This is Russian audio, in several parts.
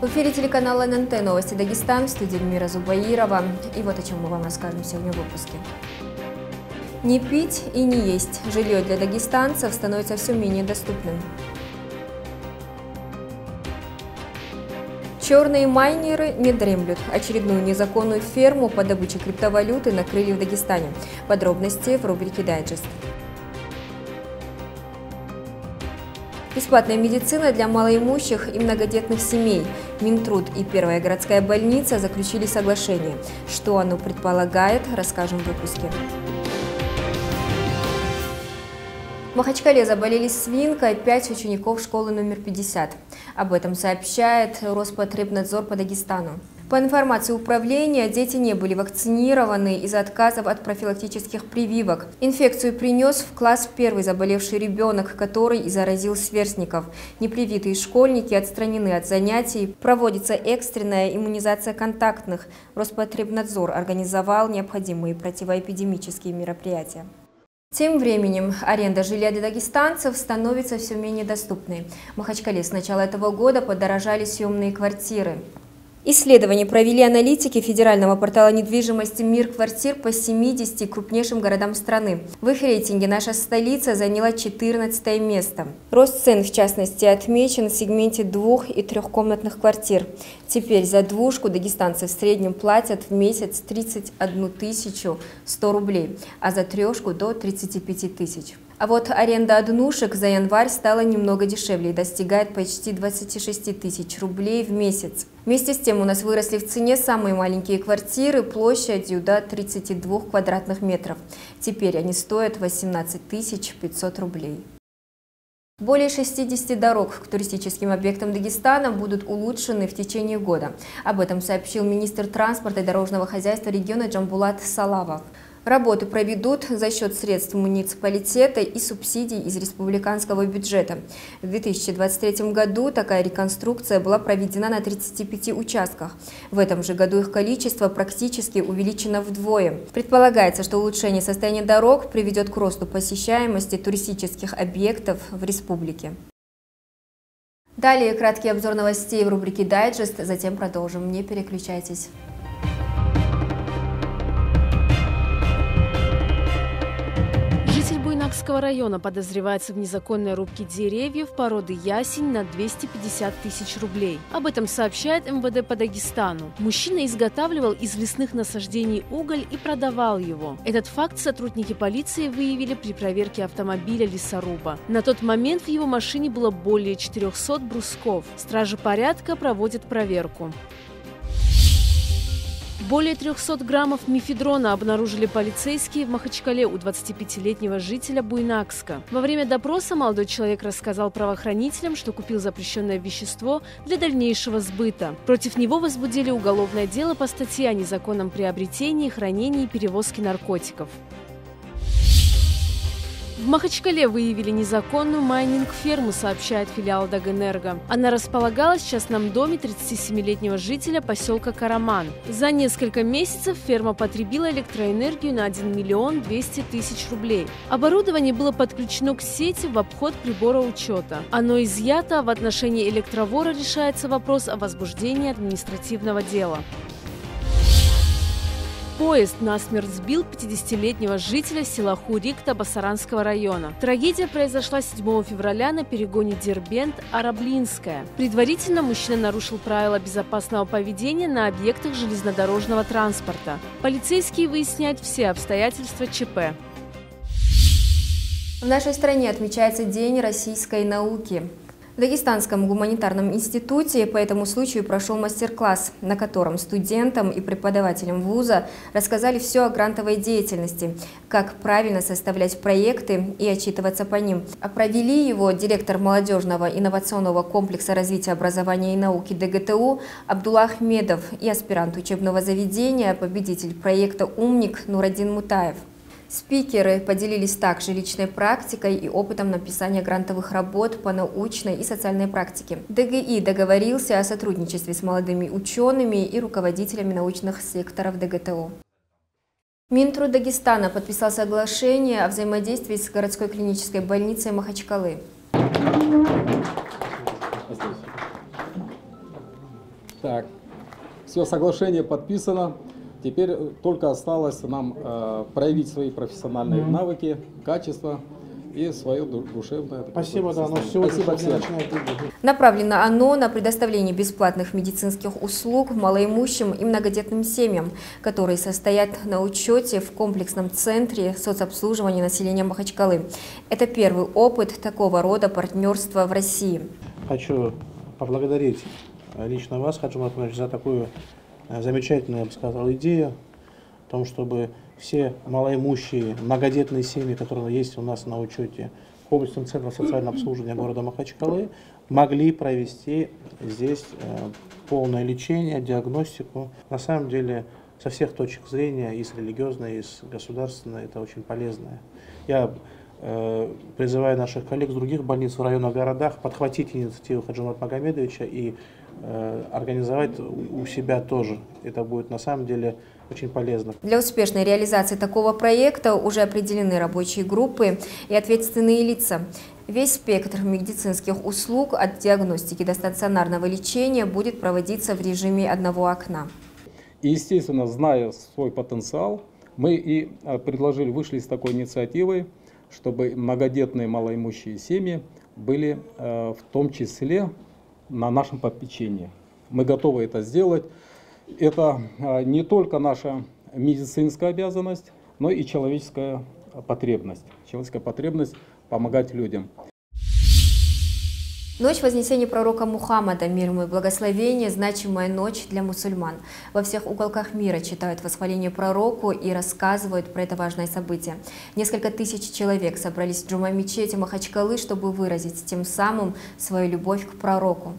В эфире телеканала ННТ «Новости Дагестан» в студии Мира Зубаирова. И вот о чем мы вам расскажем сегодня в выпуске. Не пить и не есть. Жилье для дагестанцев становится все менее доступным. Черные майнеры не дремлют. Очередную незаконную ферму по добыче криптовалюты накрыли в Дагестане. Подробности в рубрике «Дайджест». Бесплатная медицина для малоимущих и многодетных семей. Минтруд и Первая городская больница заключили соглашение. Что оно предполагает, расскажем в выпуске. В Махачкале заболели свинкой 5 учеников школы номер 50. Об этом сообщает Роспотребнадзор по Дагестану. По информации управления, дети не были вакцинированы из-за отказов от профилактических прививок. Инфекцию принес в класс первый заболевший ребенок, который и заразил сверстников. Непривитые школьники отстранены от занятий. Проводится экстренная иммунизация контактных. Роспотребнадзор организовал необходимые противоэпидемические мероприятия. Тем временем аренда жилья для дагестанцев становится все менее доступной. В Махачкале с начала этого года подорожали съемные квартиры. Исследование провели аналитики федерального портала недвижимости «Мир квартир» по 70 крупнейшим городам страны. В их рейтинге наша столица заняла 14 место. Рост цен, в частности, отмечен в сегменте двух- и трехкомнатных квартир. Теперь за двушку дагестанцы в среднем платят в месяц 31 100 рублей, а за трешку до 35 тысяч. А вот аренда однушек за январь стала немного дешевле и достигает почти 26 тысяч рублей в месяц. Вместе с тем у нас выросли в цене самые маленькие квартиры площадью до 32 квадратных метров. Теперь они стоят 18 500 рублей. Более 60 дорог к туристическим объектам Дагестана будут улучшены в течение года. Об этом сообщил министр транспорта и дорожного хозяйства региона Джамбулат Салавов. Работы проведут за счет средств муниципалитета и субсидий из республиканского бюджета. В 2023 году такая реконструкция была проведена на 35 участках. В этом же году их количество практически увеличено вдвое. Предполагается, что улучшение состояния дорог приведет к росту посещаемости туристических объектов в республике. Далее краткий обзор новостей в рубрике «Дайджест», затем продолжим. Не переключайтесь. Буйнакского района подозревается в незаконной рубке деревьев породы ясень на 250 тысяч рублей. Об этом сообщает МВД по Дагестану. Мужчина изготавливал из лесных насаждений уголь и продавал его. Этот факт сотрудники полиции выявили при проверке автомобиля лесоруба. На тот момент в его машине было более 400 брусков. Стражи порядка проводят проверку. Более 300 граммов мифедрона обнаружили полицейские в Махачкале у 25-летнего жителя Буйнакска. Во время допроса молодой человек рассказал правоохранителям, что купил запрещенное вещество для дальнейшего сбыта. Против него возбудили уголовное дело по статье о незаконном приобретении, хранении и перевозке наркотиков. В Махачкале выявили незаконную майнинг-ферму, сообщает филиал Дагэнерго. Она располагалась в частном доме 37-летнего жителя поселка Караман. За несколько месяцев ферма потребила электроэнергию на 1 миллион 200 тысяч рублей. Оборудование было подключено к сети в обход прибора учета. Оно изъято, а в отношении электровора решается вопрос о возбуждении административного дела. Поезд насмерть сбил 50-летнего жителя села Хурикта Басаранского района. Трагедия произошла 7 февраля на перегоне Дербент-Араблинская. Предварительно мужчина нарушил правила безопасного поведения на объектах железнодорожного транспорта. Полицейские выясняют все обстоятельства ЧП. В нашей стране отмечается День российской науки. В Дагестанском гуманитарном институте по этому случаю прошел мастер-класс, на котором студентам и преподавателям вуза рассказали все о грантовой деятельности, как правильно составлять проекты и отчитываться по ним. А провели его директор молодежного инновационного комплекса развития образования и науки ДГТУ Абдулла Ахмедов и аспирант учебного заведения, победитель проекта «Умник» Нурадин Мутаев. Спикеры поделились также личной практикой и опытом написания грантовых работ по научной и социальной практике. ДГИ договорился о сотрудничестве с молодыми учеными и руководителями научных секторов ДГТО. Минтруд Дагестана подписал соглашение о взаимодействии с городской клинической больницей Махачкалы. Так, все, соглашение подписано. Теперь только осталось нам э, проявить свои профессиональные mm-hmm. навыки, качества и свое душевное. Спасибо, да, но сегодня Спасибо всем. Направлено оно на предоставление бесплатных медицинских услуг малоимущим и многодетным семьям, которые состоят на учете в комплексном центре соцобслуживания населения Махачкалы. Это первый опыт такого рода партнерства в России. Хочу поблагодарить лично вас, Хаджи Матманович, за такую э, замечательную, я бы сказал, идею о том, чтобы все малоимущие, многодетные семьи, которые есть у нас на учете в комплексном центре социального обслуживания города Махачкалы, могли провести здесь э, полное лечение, диагностику. На самом деле, со всех точек зрения, и с религиозной, и с государственной, это очень полезно. Я э, призываю наших коллег с других больниц в районных городах подхватить инициативу Хаджимат Магомедовича и организовать у себя тоже. Это будет на самом деле очень полезно. Для успешной реализации такого проекта уже определены рабочие группы и ответственные лица. Весь спектр медицинских услуг от диагностики до стационарного лечения будет проводиться в режиме одного окна. И, естественно, зная свой потенциал, мы и а, предложили, вышли с такой инициативой, чтобы многодетные малоимущие семьи были э, в том числе на нашем попечении. Мы готовы это сделать. Это а, не только наша медицинская обязанность, но и человеческая потребность. Человеческая потребность помогать людям. Ночь Вознесения пророка Мухаммада, мир ему и благословение, значимая ночь для мусульман. Во всех уголках мира читают восхваление пророку и рассказывают про это важное событие. Несколько тысяч человек собрались в джума-мечети Махачкалы, чтобы выразить тем самым свою любовь к пророку.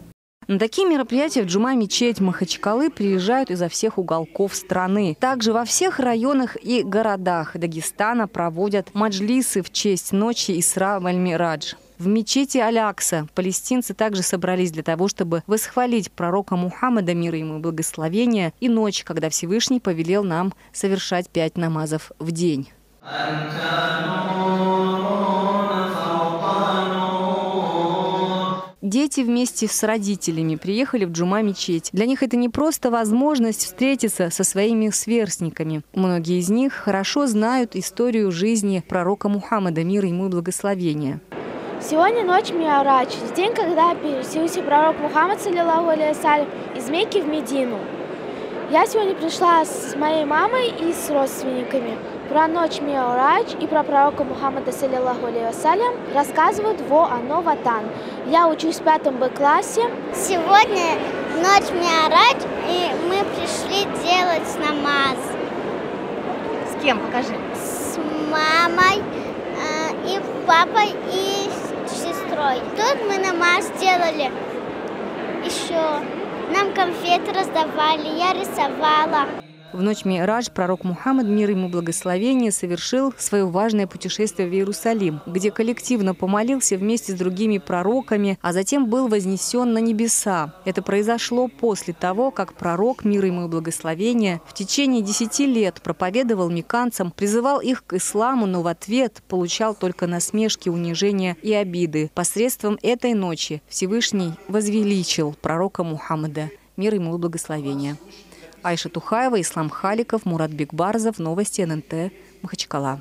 На такие мероприятия в Джума-мечеть Махачкалы приезжают изо всех уголков страны. Также во всех районах и городах Дагестана проводят маджлисы в честь ночи Исра Вальмирадж. В мечети Алякса палестинцы также собрались для того, чтобы восхвалить пророка Мухаммада, мира ему и благословения, и ночь, когда Всевышний повелел нам совершать пять намазов в день. Дети вместе с родителями приехали в Джума-мечеть. Для них это не просто возможность встретиться со своими сверстниками. Многие из них хорошо знают историю жизни пророка Мухаммада, мира ему и благословения. Сегодня ночь Миарач, день, когда переселился пророк Мухаммад, саллиллаху алейхиссалям, из Мекки в Медину. Я сегодня пришла с моей мамой и с родственниками. Про ночь Миорач и про пророка Мухаммада, саллиллаху алейхиссалям, рассказывают во Ано Ватан. Я учусь в пятом Б-классе. Сегодня ночь Миорач, и мы пришли делать намаз. С кем? Покажи. С мамой, э, и папой, и сестрой. Тут мы намаз делали еще. Нам конфеты раздавали, я рисовала. В ночь Мирадж пророк Мухаммад, мир ему благословение, совершил свое важное путешествие в Иерусалим, где коллективно помолился вместе с другими пророками, а затем был вознесен на небеса. Это произошло после того, как пророк, мир ему благословение, в течение десяти лет проповедовал меканцам, призывал их к исламу, но в ответ получал только насмешки, унижения и обиды. Посредством этой ночи Всевышний возвеличил пророка Мухаммада, мир ему благословение. Айша Тухаева, Ислам Халиков, Мурат Бекбарзов. Новости ННТ. Махачкала.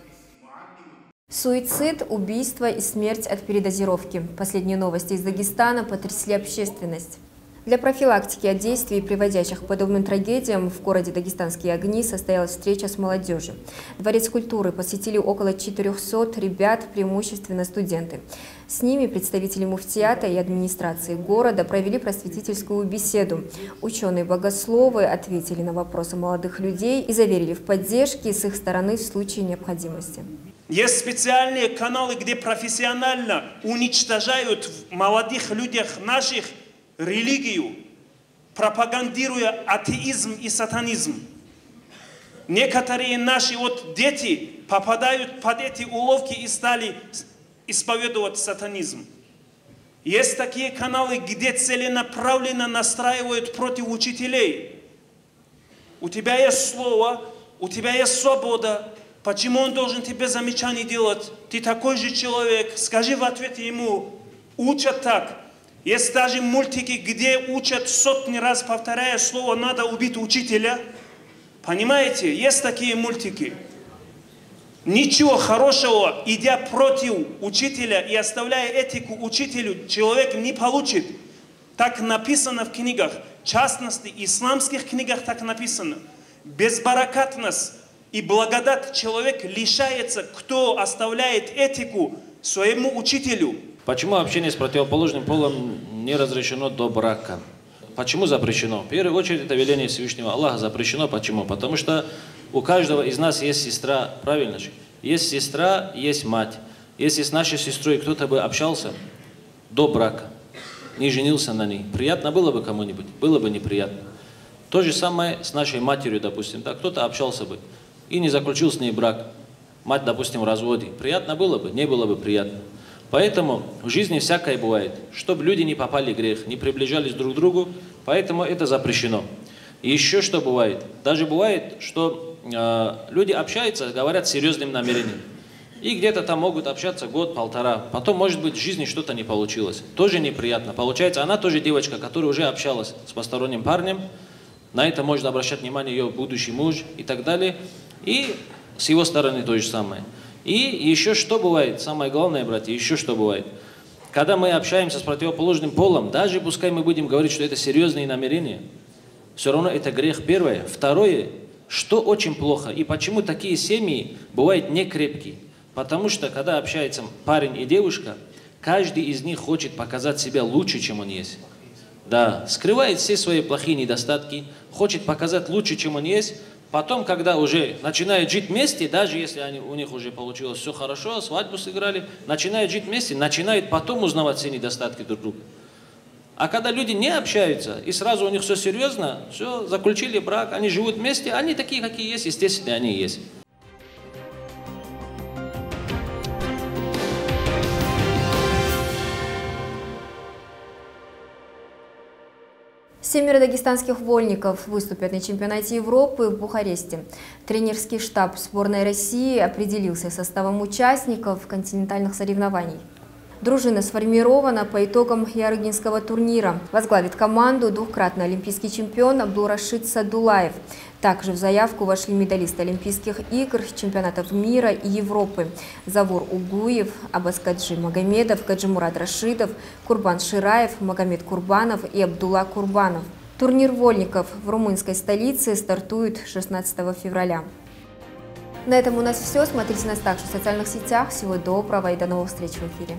Суицид, убийство и смерть от передозировки. Последние новости из Дагестана потрясли общественность. Для профилактики от действий, приводящих к подобным трагедиям, в городе Дагестанские огни состоялась встреча с молодежью. Дворец культуры посетили около 400 ребят, преимущественно студенты. С ними представители муфтиата и администрации города провели просветительскую беседу. Ученые-богословы ответили на вопросы молодых людей и заверили в поддержке с их стороны в случае необходимости. Есть специальные каналы, где профессионально уничтожают молодых людях наших религию, пропагандируя атеизм и сатанизм. Некоторые наши вот дети попадают под эти уловки и стали исповедовать сатанизм. Есть такие каналы, где целенаправленно настраивают против учителей. У тебя есть слово, у тебя есть свобода. Почему он должен тебе замечание делать? Ты такой же человек. Скажи в ответ ему, учат так. Есть даже мультики, где учат сотни раз, повторяя слово «надо убить учителя». Понимаете? Есть такие мультики. Ничего хорошего, идя против учителя и оставляя этику учителю, человек не получит. Так написано в книгах. В частности, исламских книгах так написано. Безбаракатность и благодать человек лишается, кто оставляет этику своему учителю. Почему общение с противоположным полом не разрешено до брака? Почему запрещено? В первую очередь это веление Всевышнего Аллаха запрещено. Почему? Потому что у каждого из нас есть сестра, правильно же? Есть сестра, есть мать. Если с нашей сестрой кто-то бы общался до брака, не женился на ней, приятно было бы кому-нибудь? Было бы неприятно. То же самое с нашей матерью, допустим. Так, кто-то общался бы и не заключил с ней брак. Мать, допустим, в разводе. Приятно было бы? Не было бы приятно. Поэтому в жизни всякое бывает. Чтобы люди не попали в грех, не приближались друг к другу, поэтому это запрещено. И еще что бывает? Даже бывает, что э, люди общаются, говорят серьезным намерением. И где-то там могут общаться год-полтора. Потом, может быть, в жизни что-то не получилось. Тоже неприятно. Получается, она тоже девочка, которая уже общалась с посторонним парнем. На это может обращать внимание ее будущий муж и так далее. И с его стороны то же самое. И еще что бывает, самое главное, братья, еще что бывает. Когда мы общаемся с противоположным полом, даже пускай мы будем говорить, что это серьезные намерения, все равно это грех первое. Второе, что очень плохо, и почему такие семьи бывают некрепкие. Потому что, когда общаются парень и девушка, каждый из них хочет показать себя лучше, чем он есть. Да, скрывает все свои плохие недостатки, хочет показать лучше, чем он есть, Потом, когда уже начинают жить вместе, даже если они, у них уже получилось все хорошо, свадьбу сыграли, начинают жить вместе, начинают потом узнавать все недостатки друг друга. А когда люди не общаются, и сразу у них все серьезно, все, заключили брак, они живут вместе, они такие, какие есть, естественно, они есть. Семеро дагестанских вольников выступят на чемпионате Европы в Бухаресте. Тренерский штаб сборной России определился составом участников континентальных соревнований. Дружина сформирована по итогам Ярыгинского турнира. Возглавит команду двукратный олимпийский чемпион Абдурашид Садулаев. Также в заявку вошли медалисты Олимпийских игр, чемпионатов мира и Европы. Завур Угуев, Абаскаджи Магомедов, Гаджимурад Рашидов, Курбан Шираев, Магомед Курбанов и Абдулла Курбанов. Турнир вольников в румынской столице стартует 16 февраля. На этом у нас все. Смотрите нас также в социальных сетях. Всего доброго и до новых встреч в эфире.